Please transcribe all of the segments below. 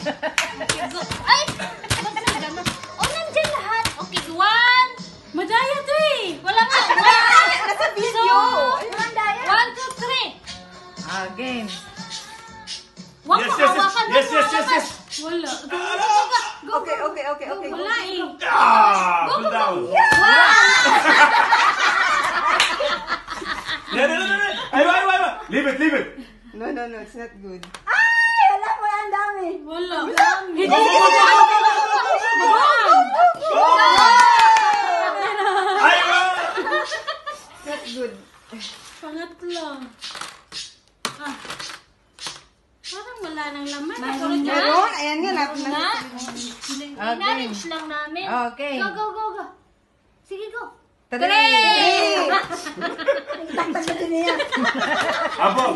Ay! Oh, nandiyan lahat. Okay, one. Madaya to eh. Wala nga. One. Nasa video. So, Ayun, Daya. One, two, three. Ah, game. Huwag Yes, yes, yes. Yes, yes, yes, yes. Wala. Okay, okay, okay, okay. Wala eh. Ah, pull down. Yeah, no, no, no, no. Aywa, aywa, aywa. Leave it, leave it. No, no, no, it's not good. Ay, wala mo, ang dami. Wala. Go, go, go, go, go, go, go. Aywa. Not good. Pangatlo. Ah. Parang wala nang laman. Na. Meron? Ayan nga, nap Na? na. Inarrange lang namin. Okay. Go, go, go, go. Sige, go. Three. Taktak na din niya. Apo,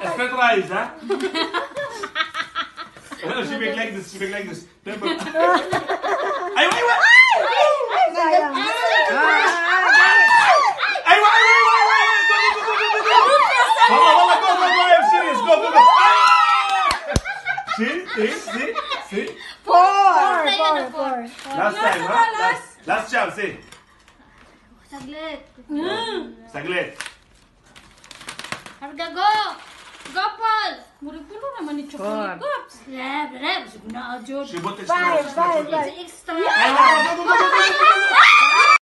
expect rice, huh? no, she make like this. She make like this. Temple. I wait, wait. See, see, see, see. Four, four, four. Last time. Last, last chance, see. Saglit. Mm. Saglit. Harga go. Gopal. Muripuro naman. Bravo, una giornata. Ci potete Vai, vai, vai. Extra.